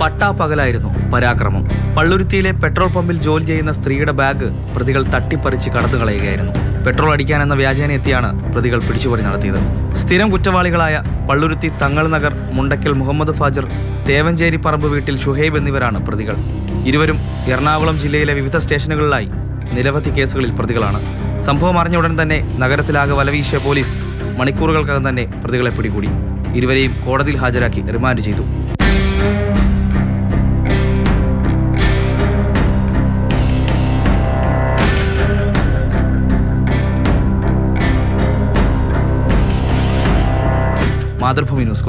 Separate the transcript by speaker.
Speaker 1: പട്ടാപ്പകലായിരുന്നു പരാക്രമം. പള്ളുരുത്തിയിലെ petrol പമ്പിൽ ജോലി ചെയ്യുന്ന സ്ത്രീയുടെ ബാഗ് പ്രതികൾ തട്ടിപ്പറിച്ച് കടന്നു കളയുകയായിരുന്നു പെട്രോൾ അടിക്കാനെന്ന വ്യാജേന എത്തിയാണ് പ്രതികൾ പിടിച്ചുപറി നടത്തിയത്. സ്ഥിരം കുറ്റവാളികളായ പള്ളുരുത്തി തങ്ങൾ നഗർ മുണ്ടക്കൽ മുഹമ്മദ് ഫാജർ തേവഞ്ചേരി പറമ്പ് വീട്ടിൽ ഷുഹൈബ് എന്നിവരാണ് പ്രതികൾ. ഇരുവരും എറണാകുളം ജില്ലയിലെ വിവിധ സ്റ്റേഷനുകളിലായി നിരവധി കേസുകളിൽ പ്രതികളാണ്. സംഭവം അറിഞ്ഞ ഉടൻ തന്നെ നഗരത്തിലാകെ വലവീശിയ പോലീസ് മണിക്കൂറുകൾക്കകം തന്നെ പ്രതികളെ പിടികൂടി. ഇരുവരെയും കോടതിയിൽ ഹാജരാക്കി റിമാൻഡ് ചെയ്തു. మాతృభూమి న్యూస్కి